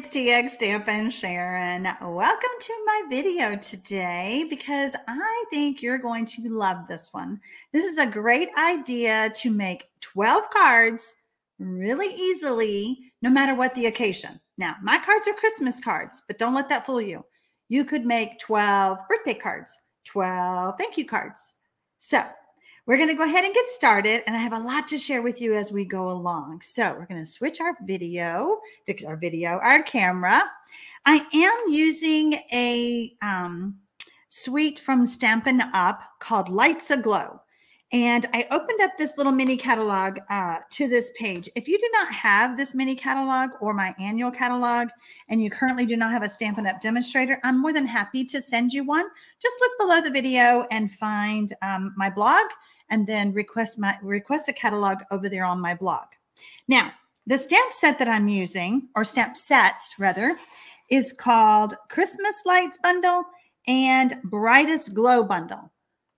it's TX Stampin' Sharon. Welcome to my video today because I think you're going to love this one. This is a great idea to make 12 cards really easily, no matter what the occasion. Now, my cards are Christmas cards, but don't let that fool you. You could make 12 birthday cards, 12 thank you cards. So we're going to go ahead and get started, and I have a lot to share with you as we go along. So we're going to switch our video, fix our video, our camera. I am using a um, suite from Stampin' Up called Lights Aglow. And I opened up this little mini catalog uh, to this page. If you do not have this mini catalog or my annual catalog, and you currently do not have a Stampin' Up demonstrator, I'm more than happy to send you one. Just look below the video and find um, my blog and then request my request a catalog over there on my blog. Now, the stamp set that I'm using, or stamp sets rather, is called Christmas Lights Bundle and Brightest Glow Bundle.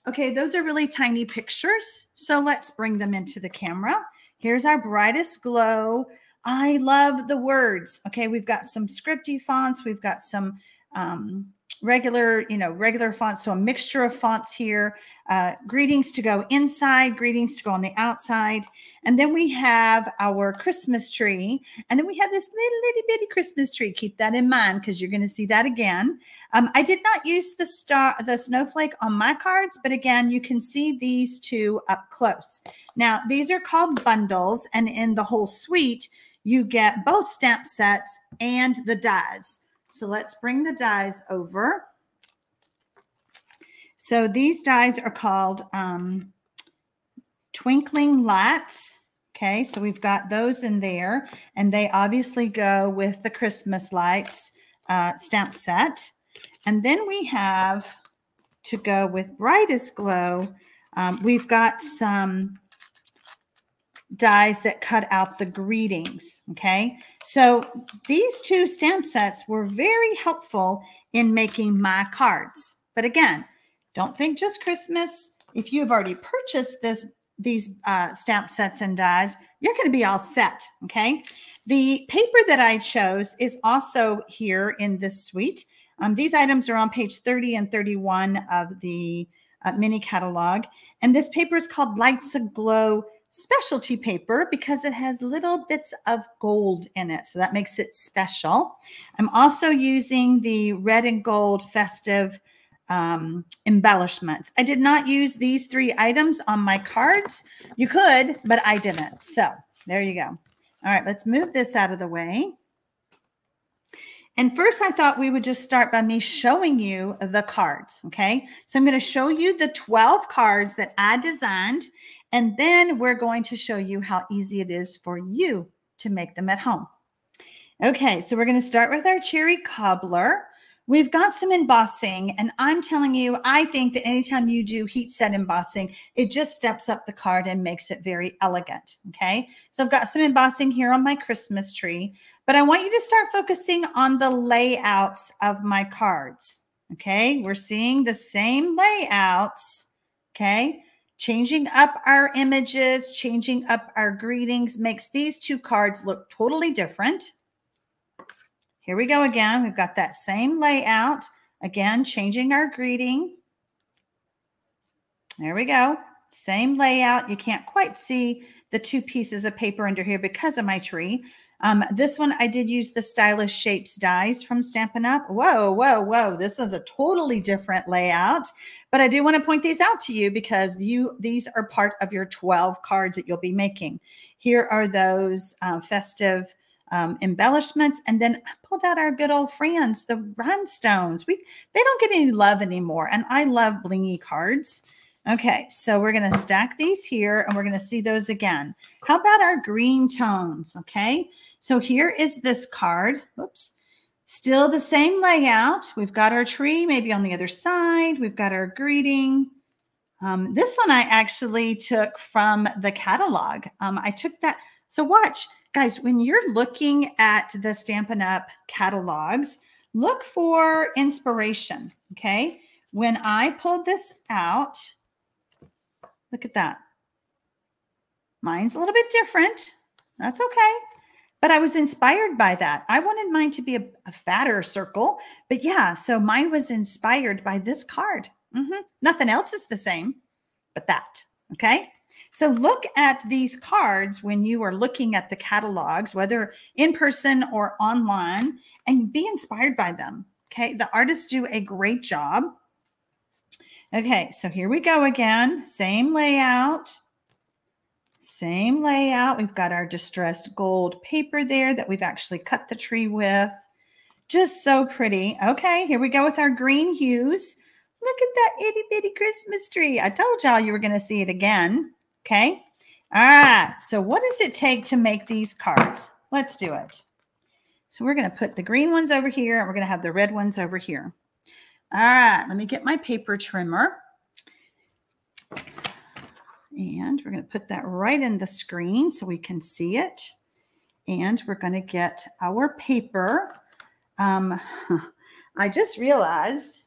Okay, those are really tiny pictures. So let's bring them into the camera. Here's our Brightest Glow. I love the words. Okay, we've got some scripty fonts. We've got some um, regular, you know, regular fonts. So a mixture of fonts here. Uh, greetings to go inside, greetings to go on the outside. And then we have our Christmas tree. And then we have this little itty bitty Christmas tree. Keep that in mind because you're going to see that again. Um, I did not use the star, the snowflake on my cards, but again, you can see these two up close. Now, these are called bundles. And in the whole suite, you get both stamp sets and the dies. So let's bring the dies over. So these dies are called um, Twinkling Lights. Okay, so we've got those in there, and they obviously go with the Christmas lights uh, stamp set. And then we have to go with Brightest Glow. Um, we've got some dies that cut out the greetings. Okay. So these two stamp sets were very helpful in making my cards. But again, don't think just Christmas. If you have already purchased this, these uh, stamp sets and dies, you're going to be all set. Okay. The paper that I chose is also here in this suite. Um, these items are on page 30 and 31 of the uh, mini catalog. And this paper is called Lights Aglow specialty paper because it has little bits of gold in it. So that makes it special. I'm also using the red and gold festive um, embellishments. I did not use these three items on my cards. You could, but I didn't. So there you go. All right, let's move this out of the way. And first, I thought we would just start by me showing you the cards. Okay. So I'm going to show you the 12 cards that I designed. And then we're going to show you how easy it is for you to make them at home. Okay, so we're going to start with our cherry cobbler. We've got some embossing, and I'm telling you, I think that anytime you do heat set embossing, it just steps up the card and makes it very elegant. Okay, so I've got some embossing here on my Christmas tree, but I want you to start focusing on the layouts of my cards. Okay, we're seeing the same layouts. Okay, Changing up our images, changing up our greetings makes these two cards look totally different. Here we go again. We've got that same layout. Again, changing our greeting. There we go. Same layout. You can't quite see the two pieces of paper under here because of my tree. Um, this one, I did use the Stylish Shapes dies from Stampin' Up. Whoa, whoa, whoa. This is a totally different layout. But I do want to point these out to you because you these are part of your 12 cards that you'll be making. Here are those uh, festive um, embellishments. And then I pulled out our good old friends, the rhinestones. We They don't get any love anymore. And I love blingy cards. Okay, so we're going to stack these here and we're going to see those again. How about our green tones? Okay, so here is this card. Oops. Still the same layout. We've got our tree maybe on the other side. We've got our greeting. Um, this one I actually took from the catalog. Um, I took that. So watch, guys, when you're looking at the Stampin' Up! catalogs, look for inspiration, okay? When I pulled this out, look at that. Mine's a little bit different. That's okay. But I was inspired by that. I wanted mine to be a, a fatter circle, but yeah, so mine was inspired by this card. Mm-hmm. Nothing else is the same, but that. Okay. So look at these cards when you are looking at the catalogs, whether in person or online, and be inspired by them. Okay. The artists do a great job. Okay. So here we go again. Same layout. Same layout. We've got our distressed gold paper there that we've actually cut the tree with. Just so pretty. Okay, here we go with our green hues. Look at that itty bitty Christmas tree. I told y'all you were going to see it again. Okay. All right. So what does it take to make these cards? Let's do it. So we're going to put the green ones over here and we're going to have the red ones over here. All right. Let me get my paper trimmer. And we're going to put that right in the screen so we can see it. And we're going to get our paper. Um, I just realized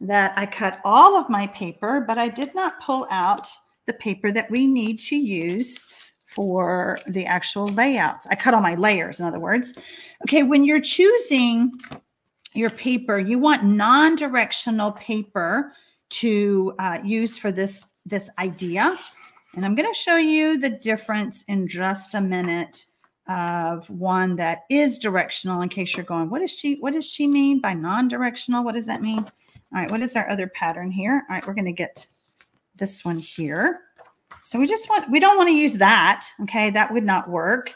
that I cut all of my paper, but I did not pull out the paper that we need to use for the actual layouts. I cut all my layers, in other words. Okay, when you're choosing your paper, you want non-directional paper to uh, use for this this idea. And I'm going to show you the difference in just a minute of one that is directional in case you're going, what is she, what does she mean by non-directional? What does that mean? All right, what is our other pattern here? All right, we're going to get this one here. So we just want, we don't want to use that. Okay, that would not work.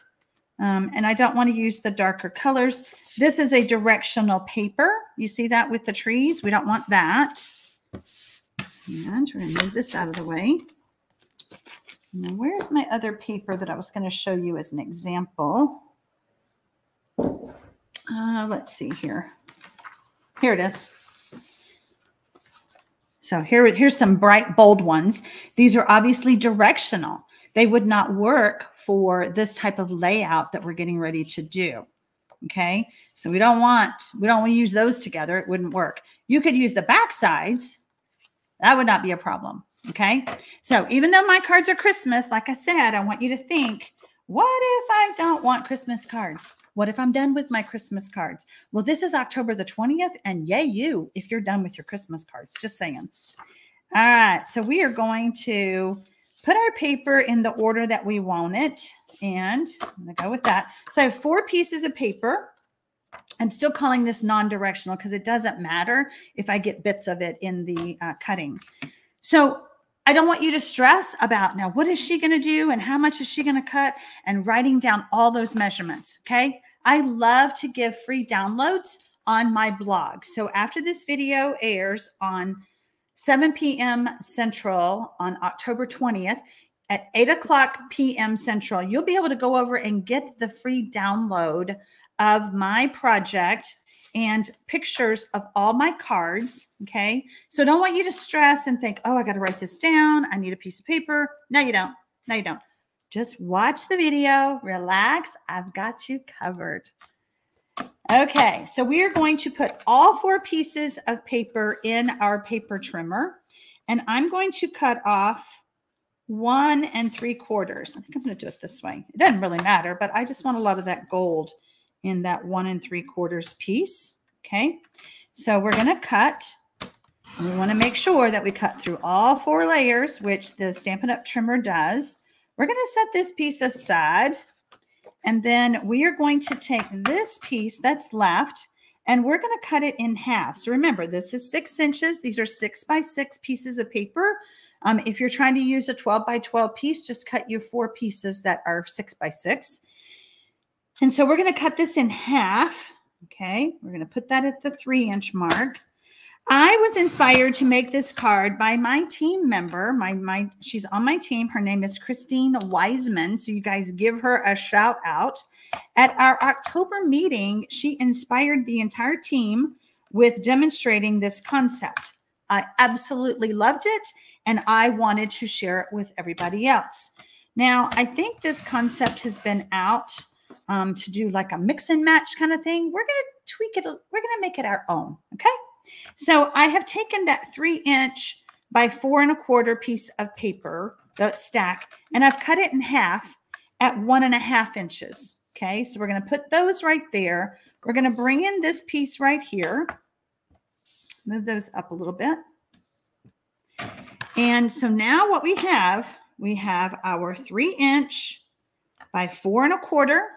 Um, and I don't want to use the darker colors. This is a directional paper. You see that with the trees? We don't want that. And we're going to move this out of the way. Now, where's my other paper that I was going to show you as an example? Uh, let's see here. Here it is. So here, here's some bright, bold ones. These are obviously directional. They would not work for this type of layout that we're getting ready to do. Okay. So we don't want, we don't want to use those together. It wouldn't work. You could use the back sides that would not be a problem. Okay. So even though my cards are Christmas, like I said, I want you to think, what if I don't want Christmas cards? What if I'm done with my Christmas cards? Well, this is October the 20th, and yay, you if you're done with your Christmas cards. Just saying. All right. So we are going to put our paper in the order that we want it. And I'm going to go with that. So I have four pieces of paper. I'm still calling this non-directional because it doesn't matter if I get bits of it in the uh, cutting. So I don't want you to stress about now, what is she going to do and how much is she going to cut and writing down all those measurements. Okay. I love to give free downloads on my blog. So after this video airs on 7 p.m. Central on October 20th, at 8 o'clock p.m. Central, you'll be able to go over and get the free download of my project and pictures of all my cards. Okay. So don't want you to stress and think, oh, I got to write this down. I need a piece of paper. No, you don't. No, you don't. Just watch the video, relax. I've got you covered. Okay. So we are going to put all four pieces of paper in our paper trimmer. And I'm going to cut off one and three quarters. I think I'm going to do it this way. It doesn't really matter, but I just want a lot of that gold in that one and three quarters piece. Okay, so we're going to cut. We want to make sure that we cut through all four layers, which the Stampin' Up! trimmer does. We're going to set this piece aside. And then we are going to take this piece that's left and we're going to cut it in half. So remember, this is six inches. These are six by six pieces of paper. Um, if you're trying to use a 12 by 12 piece, just cut you four pieces that are six by six. And so we're going to cut this in half. Okay, we're going to put that at the three inch mark. I was inspired to make this card by my team member. My my she's on my team. Her name is Christine Wiseman. So you guys give her a shout out. At our October meeting, she inspired the entire team with demonstrating this concept. I absolutely loved it and I wanted to share it with everybody else. Now, I think this concept has been out um, to do like a mix and match kind of thing, we're going to tweak it. We're going to make it our own. Okay. So I have taken that three inch by four and a quarter piece of paper, the stack, and I've cut it in half. at one and a half inches. Okay, so we're going to put those right there. We're going to bring in this piece right here. Move those up a little bit. And so now what we have, we have our three inch by four and a quarter.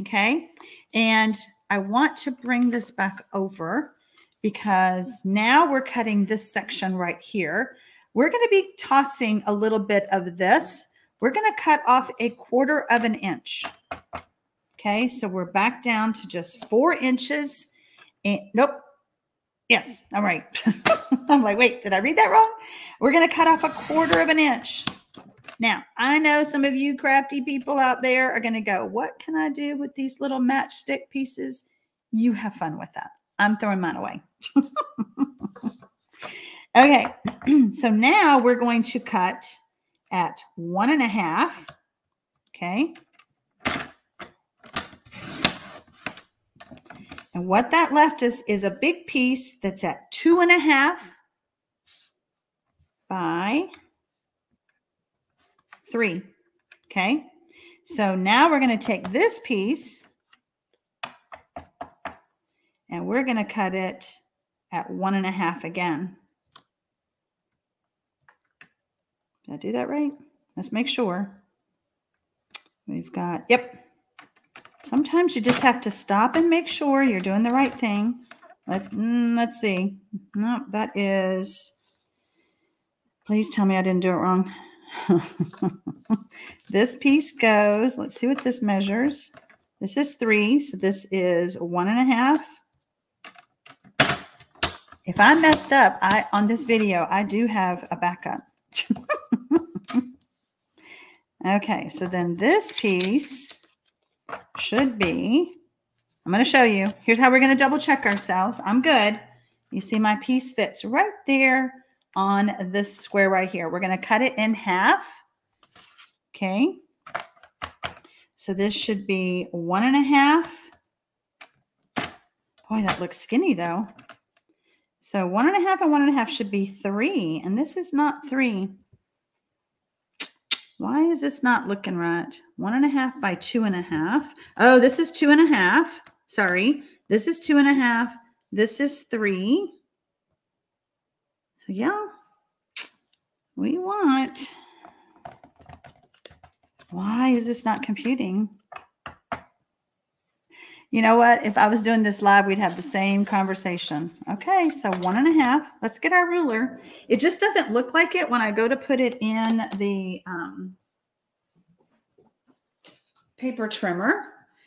Okay. And I want to bring this back over because now we're cutting this section right here. We're going to be tossing a little bit of this. We're going to cut off a quarter of an inch. Okay, so we're back down to just four inches. And, nope. Yes, all right. I'm like, wait, did I read that wrong? We're going to cut off a quarter of an inch. Now, I know some of you crafty people out there are going to go, what can I do with these little matchstick pieces? You have fun with that. I'm throwing mine away. okay, so now we're going to cut at one and a half. Okay. And what that left us is a big piece that's at two and a half by three. Okay. So now we're going to take this piece and we're going to cut it at one and a half again. Did I do that right? Let's make sure. We've got, yep. Sometimes you just have to stop and make sure you're doing the right thing. Let, mm, let's see. No, that is, please tell me I didn't do it wrong. this piece goes, let's see what this measures. This is three, so this is one and a half. If I messed up I on this video, I do have a backup. okay, so then this piece should be, I'm going to show you. Here's how we're going to double check ourselves. I'm good. You see my piece fits right there on this square right here. We're going to cut it in half. Okay. So this should be one and a half. Boy, that looks skinny though. So one and a half and one and a half should be three. And this is not three. Why is this not looking right? One and a half by two and a half. Oh, this is two and a half. Sorry. This is two and a half. This is three. So yeah, we want, why is this not computing? You know what? If I was doing this live, we'd have the same conversation. Okay, so one and a half. Let's get our ruler. It just doesn't look like it when I go to put it in the um, paper trimmer.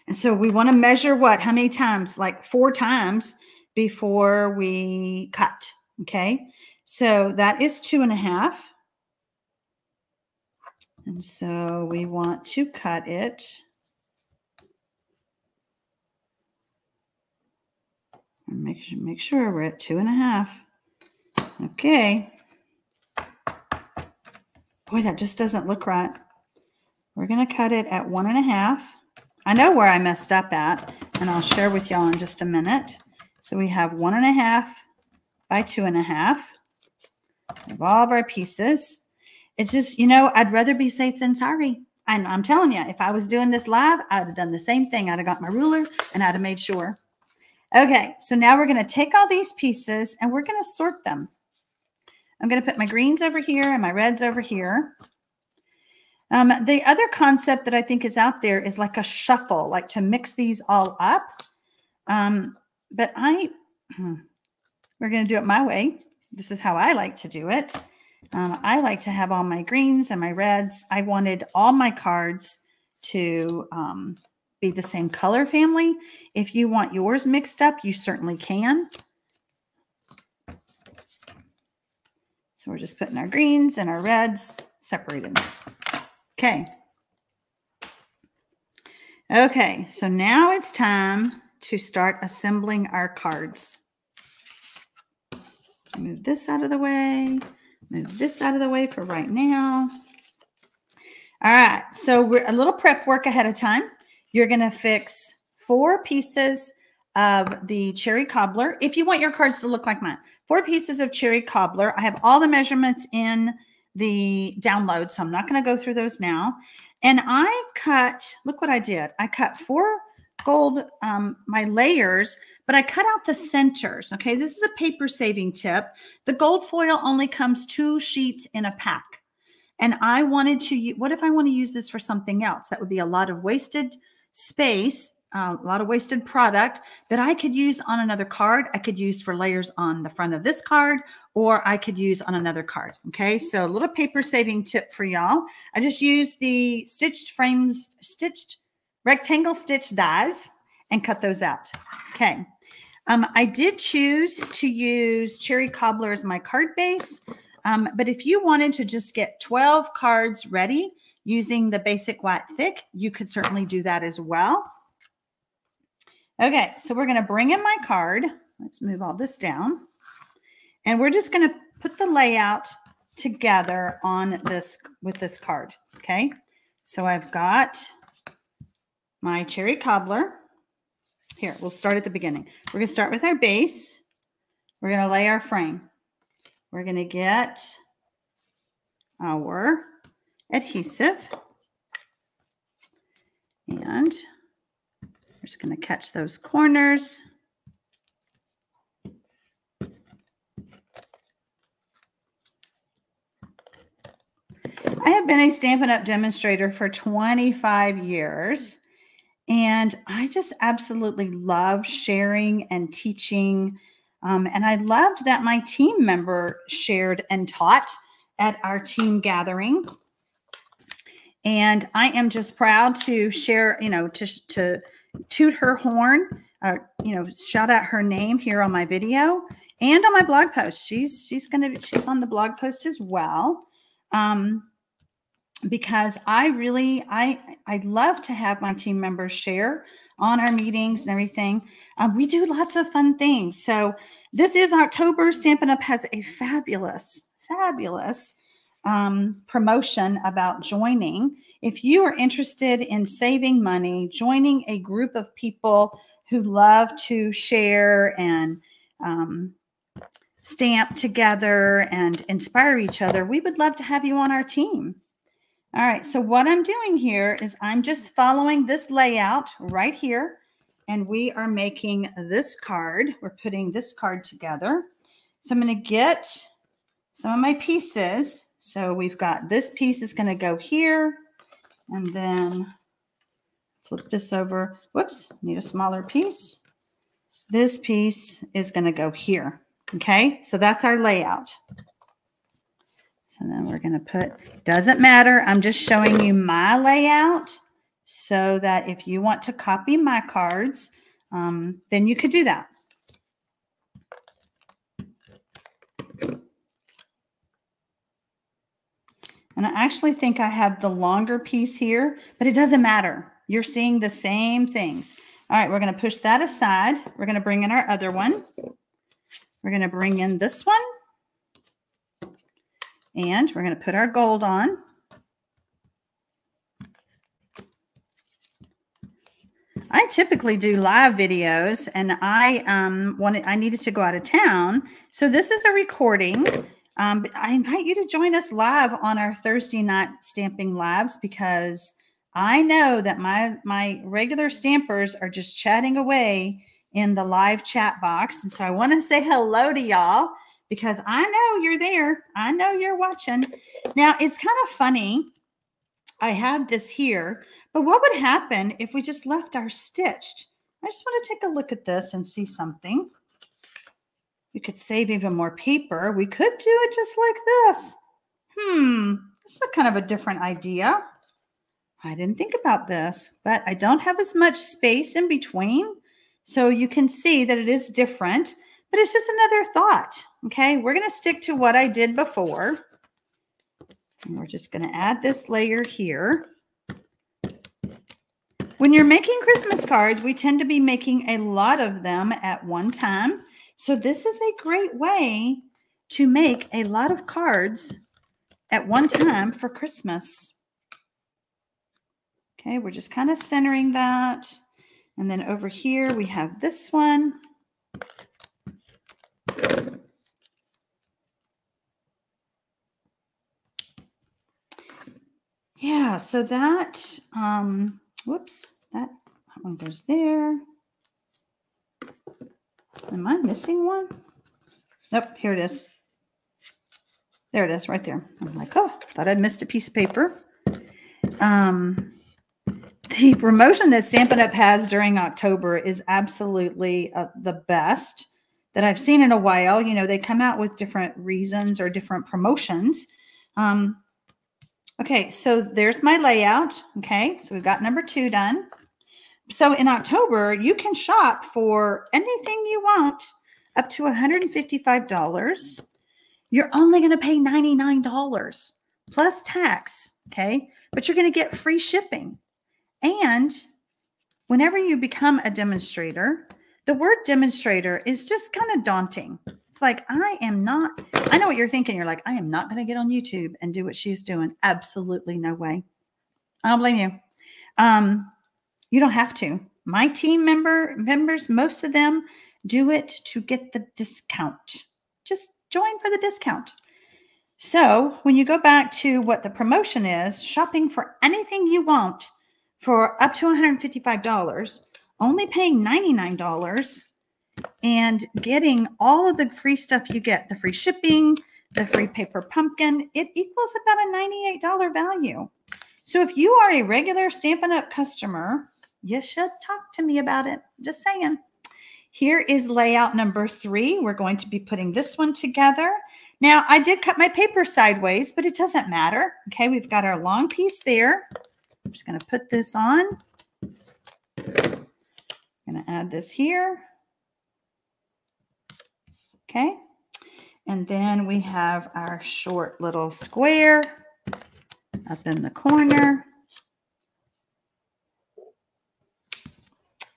And so we want to measure what? How many times? Like four times before we cut. Okay, so that is two and a half. And so we want to cut it make sure, make sure we're at two and a half. Okay. Boy, that just doesn't look right. We're going to cut it at one and a half. I know where I messed up at, and I'll share with y'all in just a minute. So we have one and a half by two and a half of all of our pieces. It's just, you know, I'd rather be safe than sorry. And I'm telling you, if I was doing this live, I'd have done the same thing. I'd have got my ruler and I'd have made sure. Okay, so now we're going to take all these pieces and we're going to sort them. I'm going to put my greens over here and my reds over here. Um, the other concept that I think is out there is like a shuffle, like to mix these all up. Um, but I, hmm, we're going to do it my way. This is how I like to do it. Um, I like to have all my greens and my reds. I wanted all my cards to um, be the same color family. If you want yours mixed up, you certainly can. So we're just putting our greens and our reds separated. Okay. Okay, so now it's time to start assembling our cards. Move this out of the way. Move this out of the way for right now. All right, so we're a little prep work ahead of time. You're going to fix four pieces of the cherry cobbler. If you want your cards to look like mine, four pieces of cherry cobbler. I have all the measurements in the download, so I'm not going to go through those now. And I cut, look what I did. I cut four gold, um, my layers, but I cut out the centers. Okay, this is a paper saving tip. The gold foil only comes two sheets in a pack. And I wanted to, what if I want to use this for something else? That would be a lot of wasted space, uh, a lot of wasted product that I could use on another card. I could use for layers on the front of this card, or I could use on another card. Okay, so a little paper saving tip for y'all. I just used the stitched frames, stitched rectangle stitch dies and cut those out. Okay. Um, I did choose to use Cherry Cobbler as my card base. Um, but if you wanted to just get 12 cards ready using the basic white thick, you could certainly do that as well. Okay, so we're going to bring in my card. Let's move all this down. And we're just going to put the layout together on this with this card. Okay, so I've got my cherry cobbler. Here, we'll start at the beginning. We're going to start with our base. We're going to lay our frame. We're going to get our adhesive. And we're just going to catch those corners. I have been a Stampin' Up! demonstrator for 25 years. And I just absolutely love sharing and teaching um, and I loved that my team member shared and taught at our team gathering. And I am just proud to share, you know, to, to toot her horn, uh, you know, shout out her name here on my video and on my blog post. She's she's gonna she's on the blog post as well. Um, because I really I I love to have my team members share on our meetings and everything. Um, we do lots of fun things. So this is October. Stampin' Up! has a fabulous, fabulous um, promotion about joining. If you are interested in saving money, joining a group of people who love to share and um, stamp together and inspire each other, we would love to have you on our team. All right, so what I'm doing here is I'm just following this layout right here and we are making this card. We're putting this card together. So I'm going to get some of my pieces. So we've got this piece is going to go here and then flip this over. Whoops, need a smaller piece. This piece is going to go here. Okay, so that's our layout. So then we're going to put, doesn't matter. I'm just showing you my layout so that if you want to copy my cards, um, then you could do that. And I actually think I have the longer piece here, but it doesn't matter. You're seeing the same things. All right, we're going to push that aside. We're going to bring in our other one. We're going to bring in this one. And we're going to put our gold on. I typically do live videos and I um wanted I needed to go out of town. So this is a recording. Um, I invite you to join us live on our Thursday night stamping lives because I know that my my regular stampers are just chatting away in the live chat box. And so I want to say hello to y'all because I know you're there. I know you're watching. Now it's kind of funny. I have this here but what would happen if we just left our stitched? I just want to take a look at this and see something. We could save even more paper. We could do it just like this. Hmm, this is a kind of a different idea. I didn't think about this, but I don't have as much space in between. So you can see that it is different, but it's just another thought. Okay, we're going to stick to what I did before. And we're just going to add this layer here. When you're making Christmas cards, we tend to be making a lot of them at one time. So this is a great way to make a lot of cards at one time for Christmas. Okay, we're just kind of centering that. And then over here, we have this one. Yeah, so that, um, whoops, that, that one goes there. Am I missing one? Nope, here it is. There it is, right there. I'm like, oh, thought I'd missed a piece of paper. Um, the promotion that Stampin' Up! has during October is absolutely uh, the best that I've seen in a while. You know, they come out with different reasons or different promotions. Um, okay, so there's my layout. Okay, so we've got number two done. So in October, you can shop for anything you want up to $155. You're only going to pay $99 plus tax. Okay, but you're going to get free shipping. And whenever you become a demonstrator, the word demonstrator is just kind of daunting. It's like, I am not, I know what you're thinking. You're like, I am not going to get on YouTube and do what she's doing. Absolutely no way. I don't blame you. Um, you don't have to. My team member members, most of them do it to get the discount. Just join for the discount. So when you go back to what the promotion is, shopping for anything you want for up to $155, only paying $99 and getting all of the free stuff you get, the free shipping, the free paper pumpkin, it equals about a $98 value. So if you are a regular Stampin' Up! customer, you should talk to me about it. Just saying. Here is layout number three. We're going to be putting this one together. Now, I did cut my paper sideways, but it doesn't matter. Okay, we've got our long piece there. I'm just going to put this on. I'm going to add this here. Okay. And then we have our short little square up in the corner.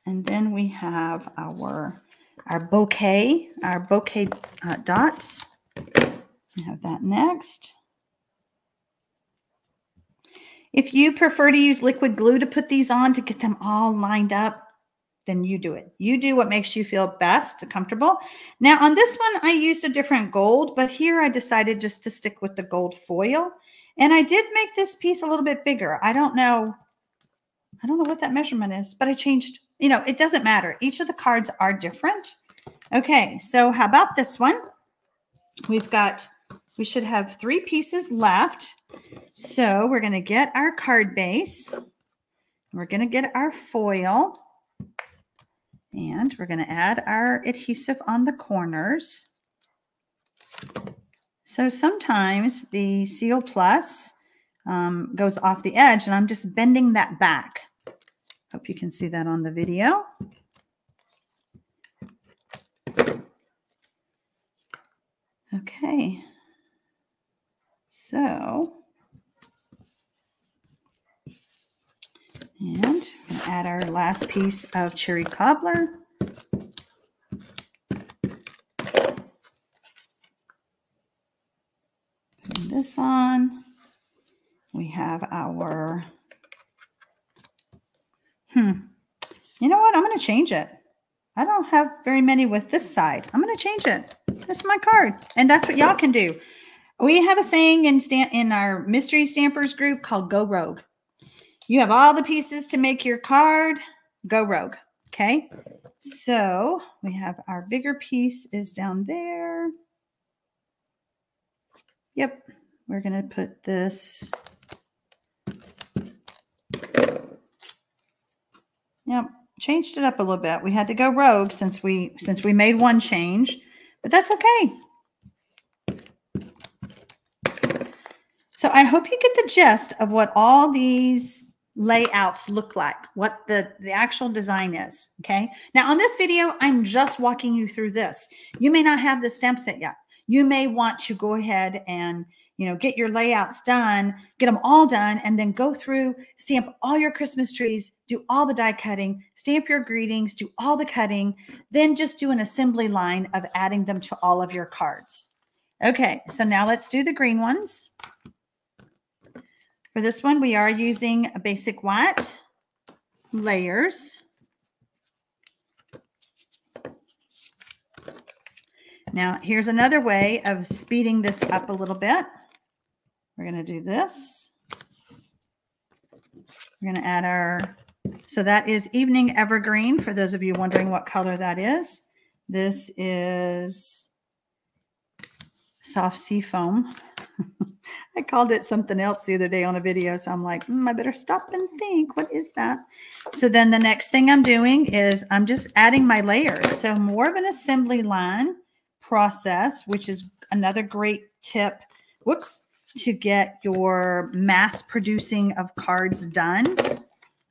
And then we have our, our bouquet, our bouquet uh, dots. We have that next. If you prefer to use liquid glue to put these on to get them all lined up, then you do it. You do what makes you feel best, comfortable. Now on this one, I used a different gold, but here I decided just to stick with the gold foil. And I did make this piece a little bit bigger. I don't know. I don't know what that measurement is, but I changed, you know, it doesn't matter. Each of the cards are different. Okay, so how about this one? We've got, we should have three pieces left. So we're going to get our card base. We're going to get our foil. And we're going to add our adhesive on the corners. So sometimes the Seal Plus um, goes off the edge and I'm just bending that back. Hope you can see that on the video. Okay. So And add our last piece of cherry cobbler. Putting this on. We have our, hmm, you know what? I'm going to change it. I don't have very many with this side. I'm going to change it. That's my card. And that's what y'all can do. We have a saying in, in our mystery stampers group called Go Rogue. You have all the pieces to make your card. Go rogue. Okay. So we have our bigger piece is down there. Yep. We're going to put this. Yep. Changed it up a little bit. We had to go rogue since we since we made one change, but that's okay. So I hope you get the gist of what all these layouts look like, what the, the actual design is. Okay. Now on this video, I'm just walking you through this. You may not have the stamp set yet. You may want to go ahead and, you know, get your layouts done, get them all done, and then go through, stamp all your Christmas trees, do all the die cutting, stamp your greetings, do all the cutting, then just do an assembly line of adding them to all of your cards. Okay, so now let's do the green ones. For this one, we are using a basic white layers. Now, here's another way of speeding this up a little bit. We're going to do this. We're going to add our, so that is Evening Evergreen for those of you wondering what color that is. This is soft sea foam. I called it something else the other day on a video. So I'm like, mm, I better stop and think, what is that? So then the next thing I'm doing is I'm just adding my layers. So more of an assembly line process, which is another great tip. Whoops. To get your mass producing of cards done.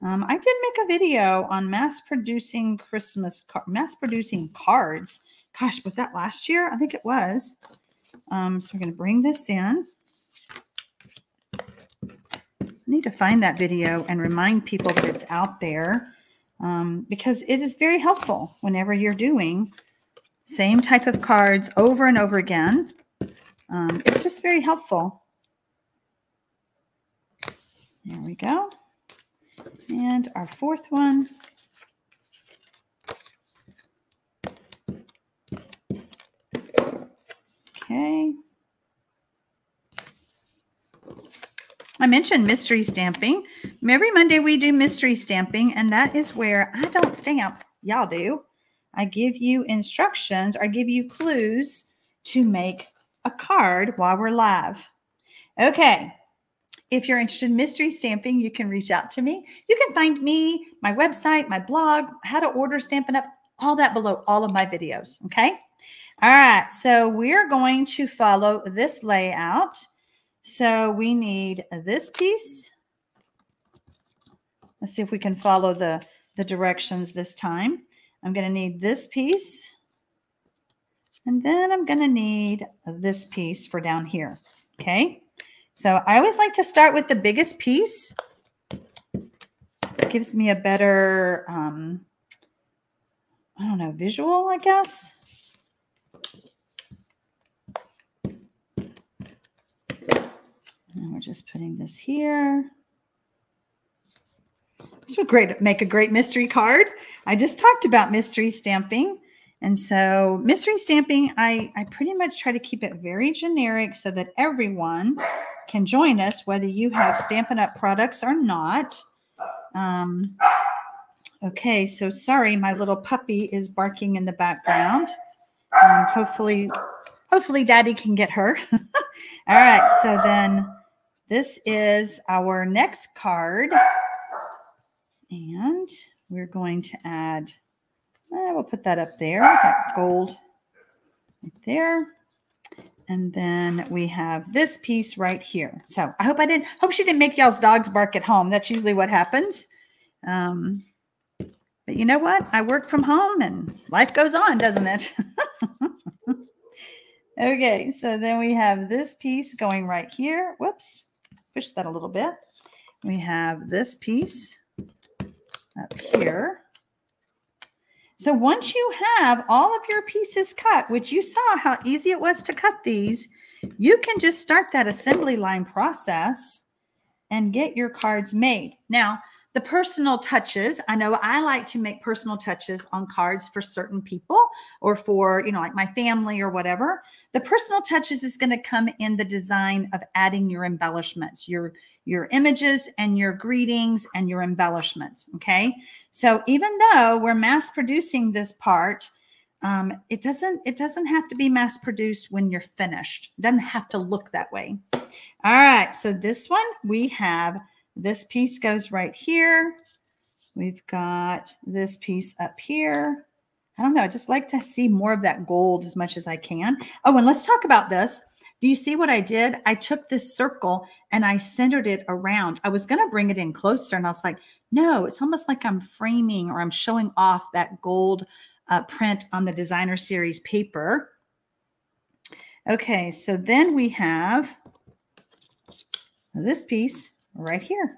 Um, I did make a video on mass producing Christmas, mass producing cards. Gosh, was that last year? I think it was. Um, so we're going to bring this in. I to find that video and remind people that it's out there um, because it is very helpful whenever you're doing same type of cards over and over again. Um, it's just very helpful. There we go. And our fourth one. Okay. I mentioned mystery stamping. Every Monday we do mystery stamping, and that is where I don't stamp. Y'all do. I give you instructions or give you clues to make a card while we're live. Okay. If you're interested in mystery stamping, you can reach out to me. You can find me, my website, my blog, how to order Stampin' Up, all that below all of my videos. Okay. All right, so we're going to follow this layout. So we need this piece. Let's see if we can follow the, the directions this time. I'm going to need this piece. And then I'm going to need this piece for down here. Okay. So I always like to start with the biggest piece. It gives me a better, um, I don't know, visual, I guess. And we're just putting this here. This would great make a great mystery card. I just talked about mystery stamping. And so mystery stamping, I, I pretty much try to keep it very generic so that everyone can join us, whether you have Stampin' Up! products or not. Um, okay, so sorry, my little puppy is barking in the background. Um, hopefully, hopefully Daddy can get her. All right, so then this is our next card. And we're going to add, eh, we'll put that up there, that gold right there. And then we have this piece right here. So I hope I didn't, hope she didn't make y'all's dogs bark at home. That's usually what happens. Um, but you know what? I work from home and life goes on, doesn't it? okay, so then we have this piece going right here. Whoops push that a little bit. We have this piece up here. So once you have all of your pieces cut, which you saw how easy it was to cut these, you can just start that assembly line process and get your cards made. Now, the personal touches, I know I like to make personal touches on cards for certain people or for, you know, like my family or whatever. The personal touches is going to come in the design of adding your embellishments, your your images and your greetings and your embellishments. Okay. So even though we're mass producing this part, um, it doesn't it doesn't have to be mass produced when you're finished. It doesn't have to look that way. All right. So this one we have this piece goes right here. We've got this piece up here. I don't know. I just like to see more of that gold as much as I can. Oh, and let's talk about this. Do you see what I did? I took this circle and I centered it around. I was going to bring it in closer and I was like, no, it's almost like I'm framing or I'm showing off that gold uh, print on the designer series paper. Okay, so then we have this piece right here.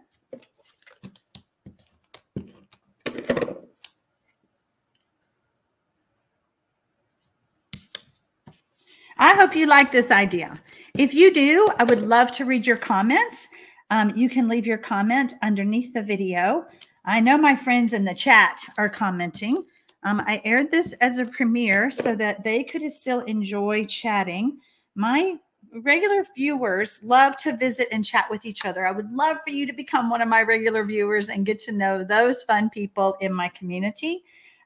I hope you like this idea. If you do, I would love to read your comments. Um, you can leave your comment underneath the video. I know my friends in the chat are commenting. Um, I aired this as a premiere so that they could still enjoy chatting. My regular viewers love to visit and chat with each other. I would love for you to become one of my regular viewers and get to know those fun people in my community.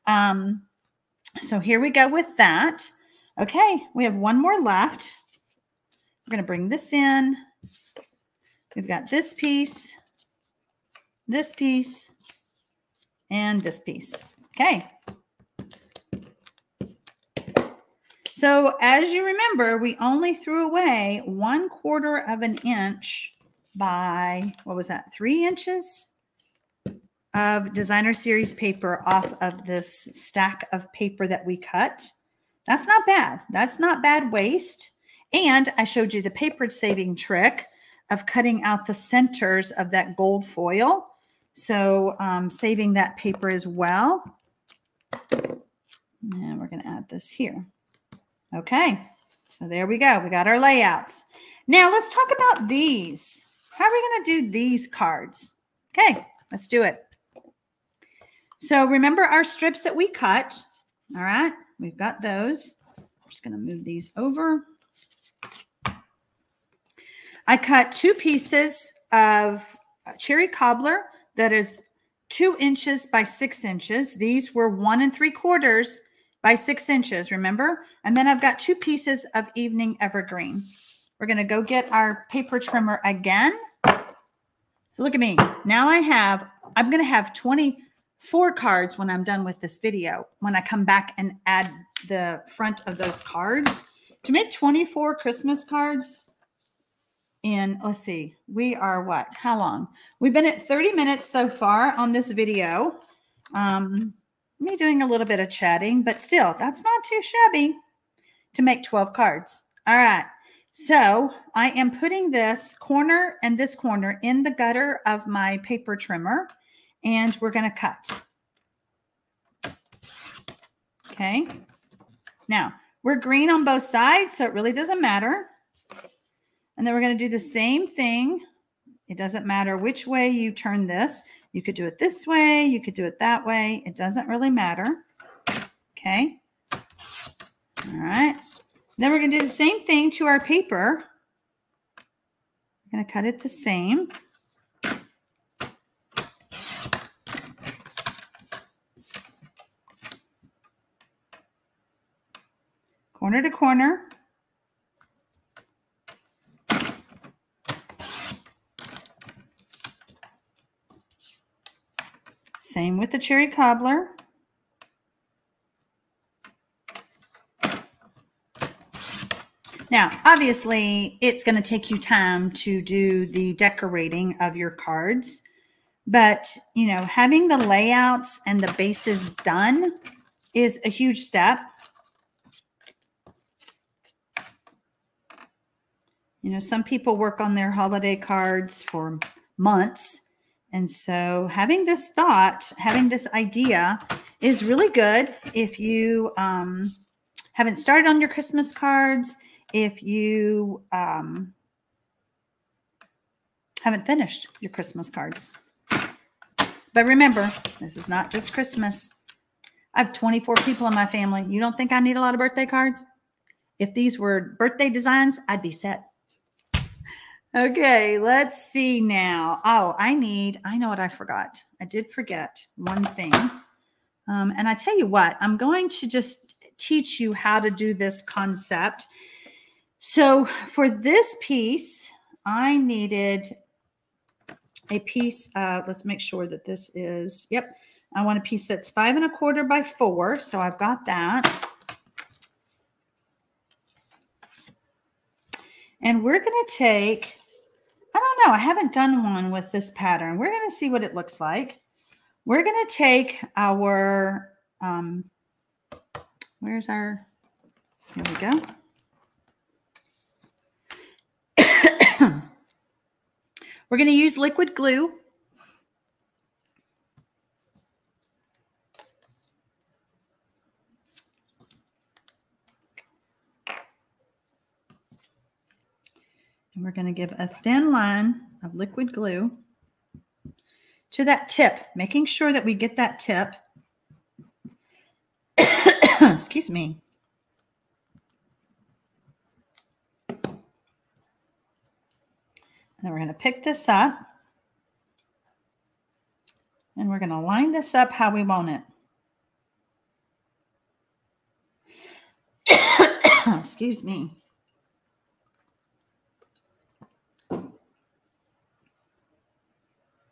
Um, so here we go with that. Okay, we have one more left. We're going to bring this in. We've got this piece, this piece, and this piece. Okay. So as you remember, we only threw away one quarter of an inch by, what was that, three inches of designer series paper off of this stack of paper that we cut. That's not bad. That's not bad waste. And I showed you the paper saving trick of cutting out the centers of that gold foil. So um, saving that paper as well. And we're going to add this here. Okay, so there we go. We got our layouts. Now let's talk about these. How are we going to do these cards? Okay, let's do it. So remember our strips that we cut. All right, we've got those. I'm just going to move these over. I cut two pieces of cherry cobbler that is two inches by six inches. These were one and three quarters by six inches, remember? And then I've got two pieces of evening evergreen. We're going to go get our paper trimmer again. So look at me. Now I have, I'm going to have 24 cards when I'm done with this video, when I come back and add the front of those cards. To make 24 Christmas cards in, let's see, we are what? How long? We've been at 30 minutes so far on this video. Um, me doing a little bit of chatting, but still, that's not too shabby to make 12 cards. All right. So I am putting this corner and this corner in the gutter of my paper trimmer, and we're going to cut. Okay. Now, we're green on both sides, so it really doesn't matter. And then we're going to do the same thing. It doesn't matter which way you turn this. You could do it this way. You could do it that way. It doesn't really matter. Okay. All right. Then we're going to do the same thing to our paper. I'm going to cut it the same. Corner to corner. Same with the cherry cobbler. Now, obviously, it's going to take you time to do the decorating of your cards. But, you know, having the layouts and the bases done is a huge step. You know, some people work on their holiday cards for months and so having this thought, having this idea is really good if you um, haven't started on your Christmas cards, if you um, haven't finished your Christmas cards. But remember, this is not just Christmas. I have 24 people in my family. You don't think I need a lot of birthday cards? If these were birthday designs, I'd be set. Okay, let's see now. Oh, I need, I know what I forgot. I did forget one thing. Um, and I tell you what, I'm going to just teach you how to do this concept. So for this piece, I needed a piece, let's make sure that this is, yep, I want a piece that's five and a quarter by four. So I've got that. And we're going to take I don't know. I haven't done one with this pattern. We're going to see what it looks like. We're going to take our, um, where's our, here we go. We're going to use liquid glue. We're going to give a thin line of liquid glue to that tip, making sure that we get that tip. Excuse me. then we're going to pick this up. And we're going to line this up how we want it. Excuse me.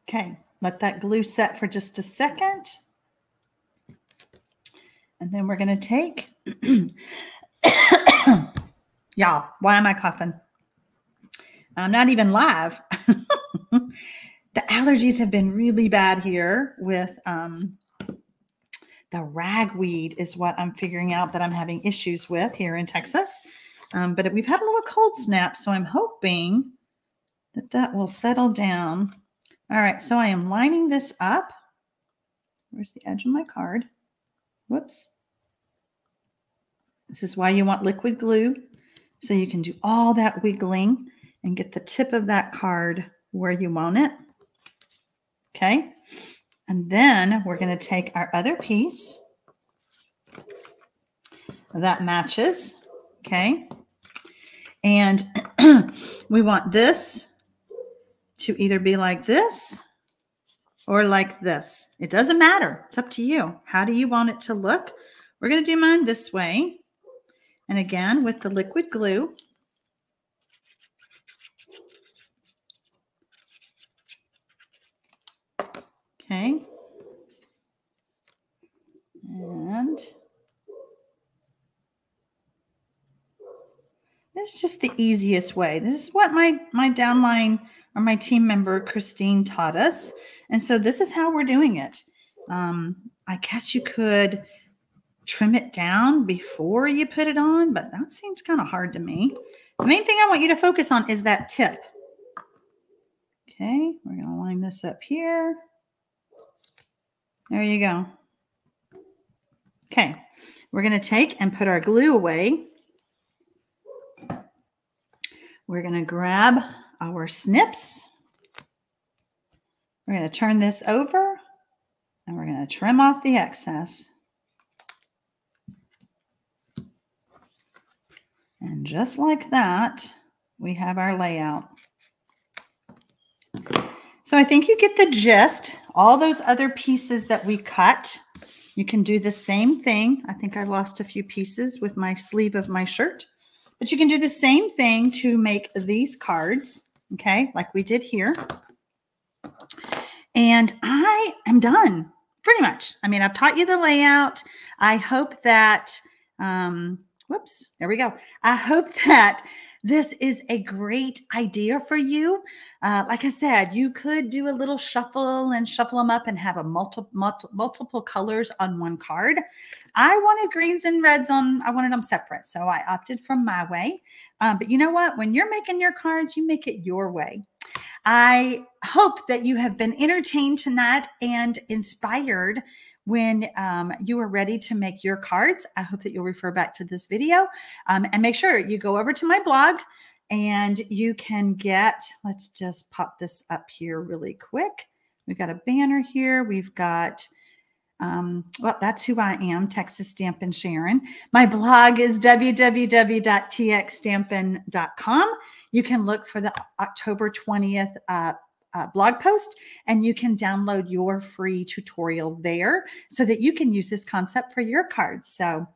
Okay, let that glue set for just a second. And then we're going to take, y'all, why am I coughing? I'm not even live. the allergies have been really bad here with um, the ragweed is what I'm figuring out that I'm having issues with here in Texas. Um, but we've had a little cold snap, so I'm hoping that that will settle down all right, so I am lining this up. Where's the edge of my card? Whoops. This is why you want liquid glue, so you can do all that wiggling and get the tip of that card where you want it. Okay, and then we're going to take our other piece that matches. Okay, and we want this to either be like this or like this. It doesn't matter. It's up to you. How do you want it to look? We're going to do mine this way. And again, with the liquid glue. Okay. And this is just the easiest way. This is what my, my downline or my team member Christine taught us. And so this is how we're doing it. Um, I guess you could trim it down before you put it on, but that seems kind of hard to me. The main thing I want you to focus on is that tip. Okay, we're going to line this up here. There you go. Okay, we're going to take and put our glue away. We're going to grab our snips. We're going to turn this over and we're going to trim off the excess. And just like that, we have our layout. So I think you get the gist. All those other pieces that we cut, you can do the same thing. I think I lost a few pieces with my sleeve of my shirt. But you can do the same thing to make these cards okay, like we did here. And I am done pretty much. I mean, I've taught you the layout. I hope that, um, whoops, there we go. I hope that this is a great idea for you. Uh, like I said, you could do a little shuffle and shuffle them up and have a multiple multi, multiple colors on one card. I wanted greens and reds on, I wanted them separate. So I opted from my way. Um, but you know what? When you're making your cards, you make it your way. I hope that you have been entertained tonight and inspired when um, you are ready to make your cards. I hope that you'll refer back to this video um, and make sure you go over to my blog and you can get, let's just pop this up here really quick. We've got a banner here. We've got um, well, that's who I am, Texas Stampin' Sharon. My blog is www.txstampin.com. You can look for the October 20th uh, uh, blog post and you can download your free tutorial there so that you can use this concept for your cards. So,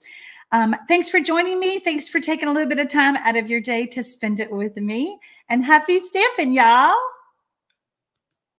um, thanks for joining me. Thanks for taking a little bit of time out of your day to spend it with me. And happy stamping, y'all.